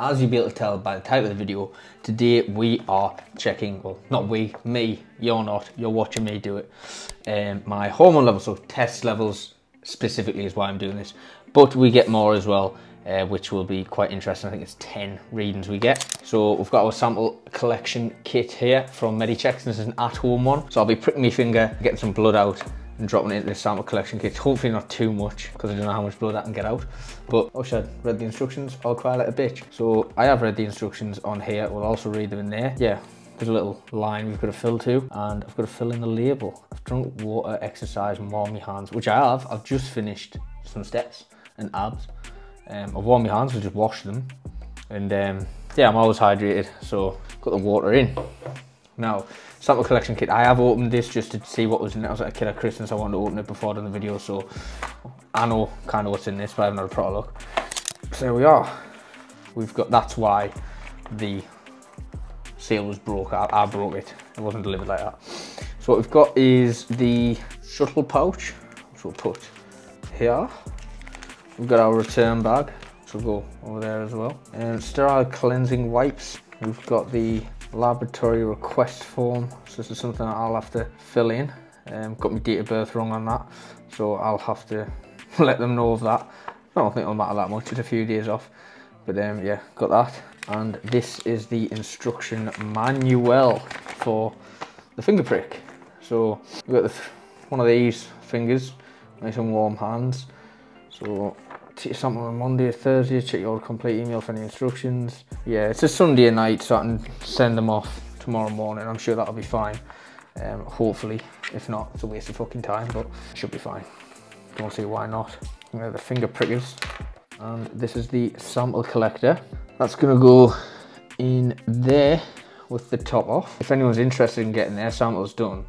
As you'll be able to tell by the title of the video, today we are checking, well, not we, me, you're not, you're watching me do it, um, my hormone levels, so test levels specifically is why I'm doing this. But we get more as well, uh, which will be quite interesting. I think it's 10 readings we get. So we've got our sample collection kit here from Medichecks. This is an at-home one. So I'll be pricking my finger, getting some blood out and dropping it into the sample collection kit. Hopefully not too much because I don't know how much blood I can get out. But oh shit, read the instructions, I'll cry like a bitch. So I have read the instructions on here. We'll also read them in there. Yeah, there's a little line we've got to fill to and I've got to fill in the label. I've drunk water, exercise, and warm my hands, which I have. I've just finished some steps and abs. Um, I've warmed my hands, I just washed them. And um, yeah, I'm always hydrated, so got the water in. Now, sample collection kit. I have opened this just to see what was in it. I was at a kid at Christmas, I wanted to open it before doing the video, so I know kind of what's in this, but I haven't had a proper look. So there we are. We've got, that's why the seal was broke. I, I broke it. It wasn't delivered like that. So what we've got is the shuttle pouch, which we'll put here. We've got our return bag, which will go over there as well. And sterile cleansing wipes. We've got the laboratory request form. So this is something I'll have to fill in. Um, got my date of birth wrong on that, so I'll have to let them know of that. I don't think it'll matter that much, it's a few days off. But um, yeah, got that. And this is the instruction manual for the finger prick. So we've got one of these fingers, nice and warm hands. So sample on Monday, or Thursday, check your complete email for any instructions. Yeah, it's a Sunday night, so I can send them off tomorrow morning. I'm sure that'll be fine. Um, hopefully, if not, it's a waste of fucking time, but should be fine. Don't see why not. the finger prickers. And this is the sample collector. That's gonna go in there with the top off. If anyone's interested in getting their samples done,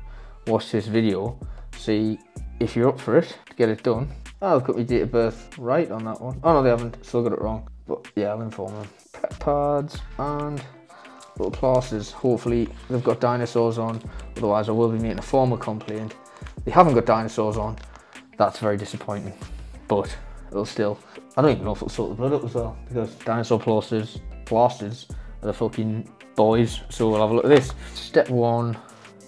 watch this video, see if you're up for it, to get it done. Oh, I've got my date of birth right on that one. Oh no, they haven't, still got it wrong. But yeah, I'll inform them. Pet pads and little plasters. Hopefully they've got dinosaurs on, otherwise I will be making a formal complaint. They haven't got dinosaurs on, that's very disappointing. But it'll still, I don't even know if it'll sort the blood up as well, because dinosaur plasters, plasters are the fucking boys. So we'll have a look at this. Step one,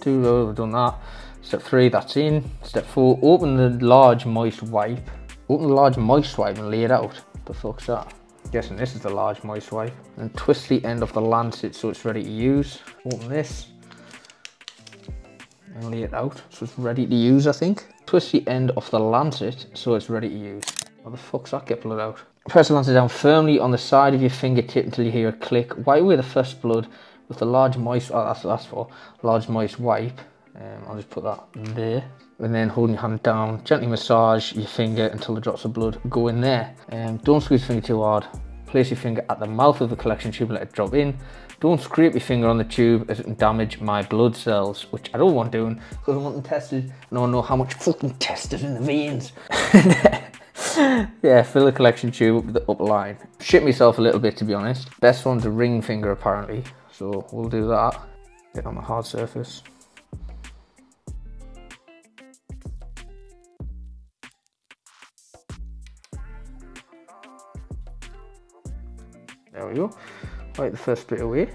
two, we've done that. Step three, that's in. Step four, open the large moist wipe. Open the large moist wipe and lay it out. The fuck's that? Guessing this is the large moist wipe. And twist the end of the lancet so it's ready to use. Open this. And lay it out so it's ready to use, I think. Twist the end of the lancet so it's ready to use. What the fuck's that get blood out? Press the lancet down firmly on the side of your fingertip until you hear a click. Wipe away the first blood with the large moist, oh, that's that's for, large moist wipe. Um, I'll just put that there. And then holding your hand down, gently massage your finger until the drops of blood go in there. Um, don't squeeze your finger too hard. Place your finger at the mouth of the collection tube and let it drop in. Don't scrape your finger on the tube as it can damage my blood cells, which I don't want doing because I want them tested and I want to know how much fucking test is in the veins. yeah, fill the collection tube up with the upper line. Shit myself a little bit to be honest. Best one's a ring finger apparently, so we'll do that. Get on the hard surface. There we go. Wipe the first bit away.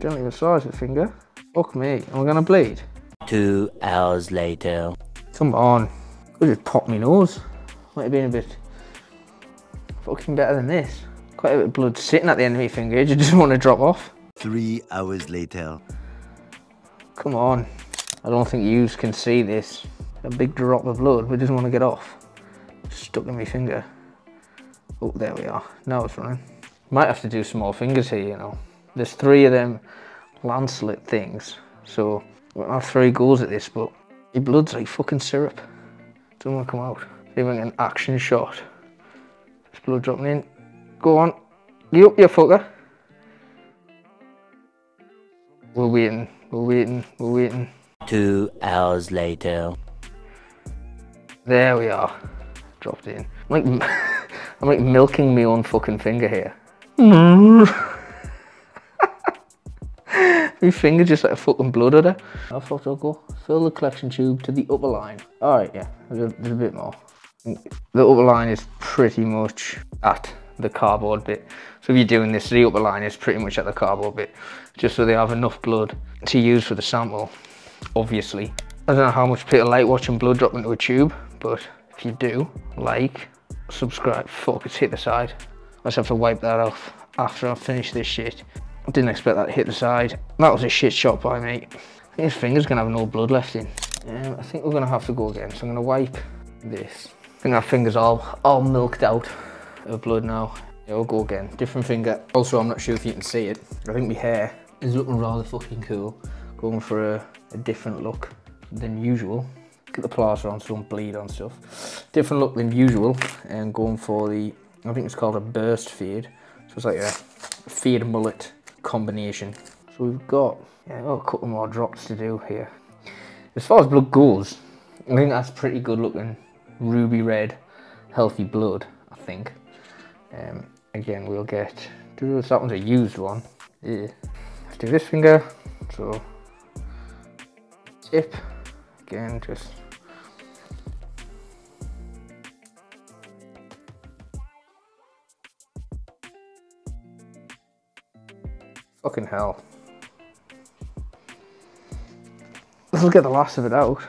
Gently massage the finger. Fuck me, am I gonna bleed? Two hours later. Come on. Could just pop my nose. Might have been a bit fucking better than this. Quite a bit of blood sitting at the end of my finger. You just want to drop off. Three hours later. Come on. I don't think you can see this. A big drop of blood, but doesn't want to get off. Stuck in my finger. Oh, there we are. Now it's running. Might have to do some more fingers here, you know. There's three of them lancelet things. So, we'll have three goals at this, but your blood's like fucking syrup. Doesn't want to come out. I an action shot. There's blood dropping in. Go on. You up, you fucker. We're waiting. We're waiting. We're waiting. Two hours later. There we are. Dropped in. I'm like, I'm like milking my own fucking finger here. my finger just like a fucking blood udder. How far I'll go? Fill the collection tube to the upper line. All right, yeah, there's a, there's a bit more. The upper line is pretty much at the cardboard bit. So if you're doing this, the upper line is pretty much at the cardboard bit, just so they have enough blood to use for the sample, obviously. I don't know how much people like watching blood drop into a tube, but if you do, like, subscribe, fuck, it's hit the side. I just have to wipe that off after I finish this shit. I didn't expect that to hit the side. That was a shit shot by me. His finger's gonna have no blood left in. Um, I think we're gonna have to go again. So I'm gonna wipe this. I think our finger's all, all milked out of blood now. Yeah, we'll go again. Different finger. Also, I'm not sure if you can see it. I think my hair is looking rather fucking cool. Going for a, a different look than usual. Get the plaster on so don't bleed on stuff. Different look than usual and going for the, I think it's called a burst fade. So it's like a fade mullet combination. So we've got, yeah, a couple more drops to do here. As far as blood goes, I think that's pretty good looking ruby red, healthy blood, I think. Um, again, we'll get, that one's a used one. Yeah. Let's do this finger. So, tip, again, just Fucking hell. Let's get the last of it out.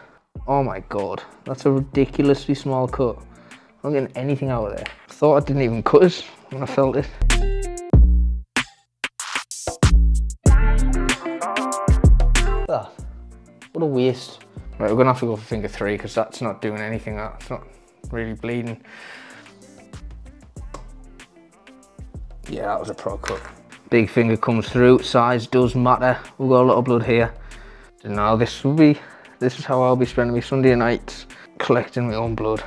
Oh my god, that's a ridiculously small cut. I'm not getting anything out of there. I thought I didn't even cut it when I felt it. Ah, what a waste. Right, we're gonna have to go for finger three because that's not doing anything. That's not really bleeding. Yeah, that was a pro cut. Big finger comes through, size does matter. We've got a lot of blood here. So now this will be, this is how I'll be spending my Sunday nights collecting my own blood.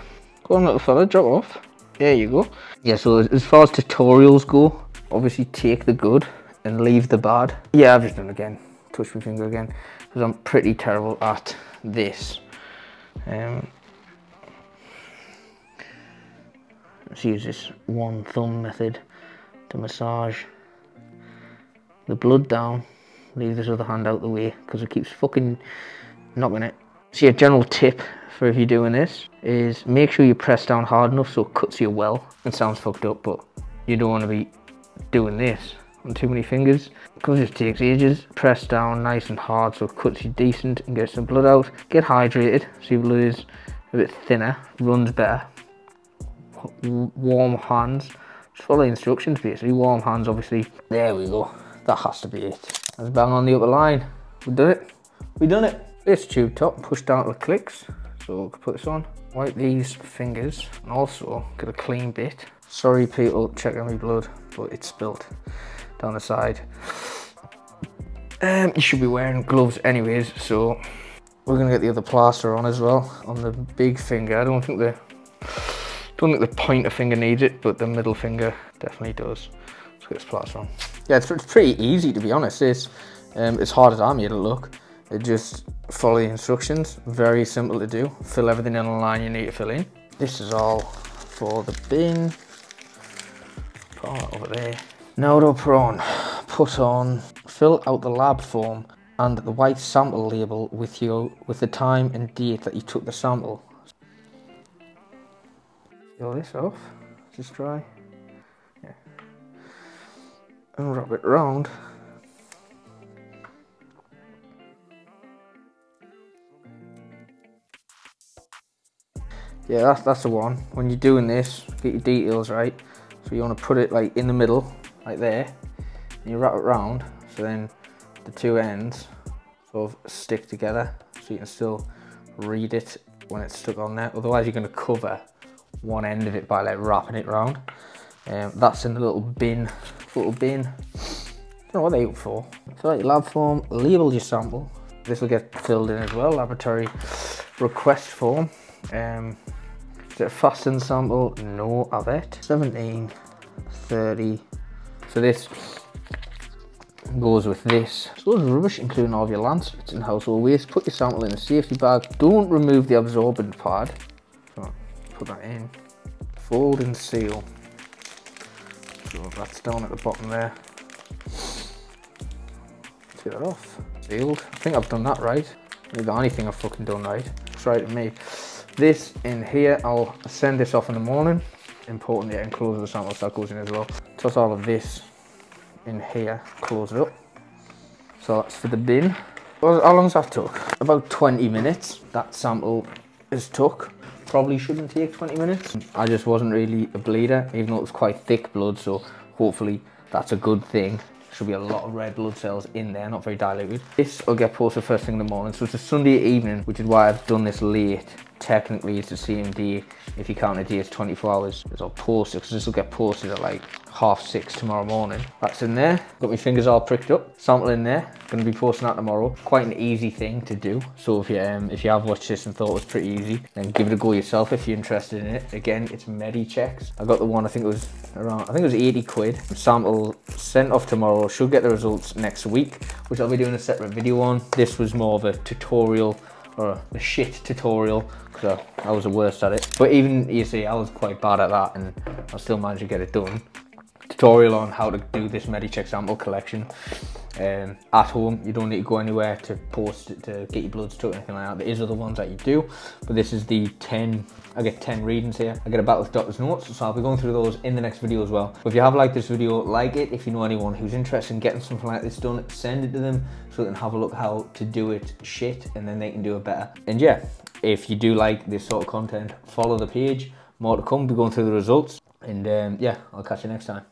Go on little fella, drop off. There you go. Yeah, so as far as tutorials go, obviously take the good and leave the bad. Yeah, I've just done again. Touch my finger again because I'm pretty terrible at this. Um, let's use this one thumb method to massage the blood down, leave this other hand out the way because it keeps fucking knocking it. So a general tip for if you're doing this is make sure you press down hard enough so it cuts you well. It sounds fucked up, but you don't want to be doing this on too many fingers because it takes ages. Press down nice and hard so it cuts you decent and gets some blood out. Get hydrated so your blood is a bit thinner, runs better. Warm hands. Just follow the instructions basically. Warm hands obviously. There we go. That has to be it. Let's bang on the upper line. We done it. We done it. This tube top, push down to the clicks. So we'll put this on. Wipe these fingers and also get a clean bit. Sorry people checking my blood, but it's spilt down the side. Um, you should be wearing gloves anyways, so we're gonna get the other plaster on as well on the big finger. I don't think the don't think the pointer finger needs it, but the middle finger definitely does. Let's get this plaster on. Yeah, it's, it's pretty easy to be honest. It's, um, as hard as I'm made it look. It just follow the instructions, very simple to do. Fill everything in the line you need to fill in. This is all for the bin. Put that over there. Now to prawn. Put on, fill out the lab form and the white sample label with your with the time and date that you took the sample. Peel this off, just dry and wrap it round yeah that's, that's the one. When you're doing this get your details right? So you want to put it like in the middle like there. And you wrap it round so then the two ends sort of stick together so you can still read it when it's stuck on there. Otherwise you're going to cover one end of it by like wrapping it round um, that's in the little bin little bin. Don't know what they are for. Out your lab form, label your sample. This will get filled in as well, laboratory request form. Um, is it a fastened sample? No, of it. 17, 30. So this goes with this. So loads of rubbish, including all of your lancets and household waste. Put your sample in a safety bag. Don't remove the absorbent pad. So put that in. Fold and seal. That's down at the bottom there. Take that off. Sealed. I think I've done that right. The only thing I've fucking done right. It's right to me. This in here, I'll send this off in the morning. important and close the sample that goes in as well. Toss all of this in here, close it up. So that's for the bin. Well, how long's that took? About 20 minutes. That sample is took. Probably shouldn't take 20 minutes. I just wasn't really a bleeder, even though it was quite thick blood, so hopefully that's a good thing. Should be a lot of red blood cells in there, not very diluted. This will get posted first thing in the morning, so it's a Sunday evening, which is why I've done this late technically it's the same day. If you count a day, it's 24 hours. It's all posted because this will get posted at like half six tomorrow morning. That's in there. Got my fingers all pricked up. Sample in there. To be posting that tomorrow. Quite an easy thing to do. So if you um, if you have watched this and thought it was pretty easy, then give it a go yourself if you're interested in it. Again, it's Medichecks. I got the one. I think it was around. I think it was 80 quid. Sample sent off tomorrow. Should get the results next week, which I'll be doing a separate video on. This was more of a tutorial or a shit tutorial because I, I was the worst at it. But even, you see, I was quite bad at that and I still managed to get it done. Tutorial on how to do this Medicheck sample collection um, at home. You don't need to go anywhere to post it, to get your bloods to or anything like that. There is other ones that you do, but this is the 10, I get 10 readings here. I get a battle with doctor's notes, so I'll be going through those in the next video as well. But if you have liked this video, like it. If you know anyone who's interested in getting something like this done, send it to them so they can have a look how to do it shit and then they can do it better. And yeah, if you do like this sort of content, follow the page. More to come, be going through the results. And um, yeah, I'll catch you next time.